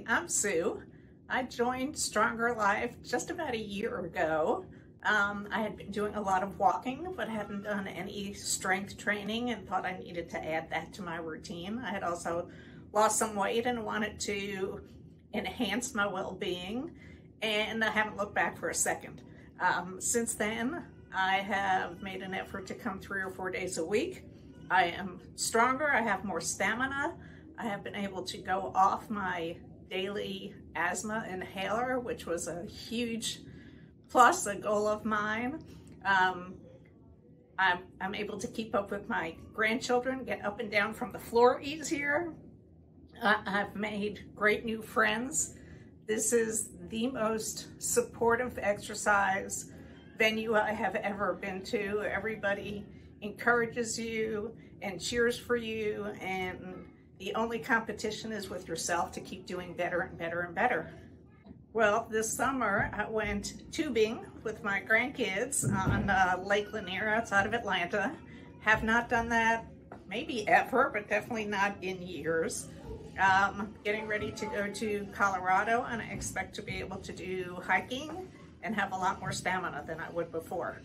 I'm Sue. I joined Stronger Life just about a year ago. Um, I had been doing a lot of walking, but hadn't done any strength training and thought I needed to add that to my routine. I had also lost some weight and wanted to enhance my well-being, and I haven't looked back for a second. Um, since then, I have made an effort to come three or four days a week. I am stronger, I have more stamina, I have been able to go off my daily asthma inhaler, which was a huge plus, a goal of mine. Um, I'm, I'm able to keep up with my grandchildren, get up and down from the floor easier. Uh, I've made great new friends. This is the most supportive exercise venue I have ever been to. Everybody encourages you and cheers for you and the only competition is with yourself to keep doing better and better and better. Well, this summer I went tubing with my grandkids on uh, Lake Lanier outside of Atlanta. Have not done that maybe ever, but definitely not in years. Um, getting ready to go to Colorado and I expect to be able to do hiking and have a lot more stamina than I would before.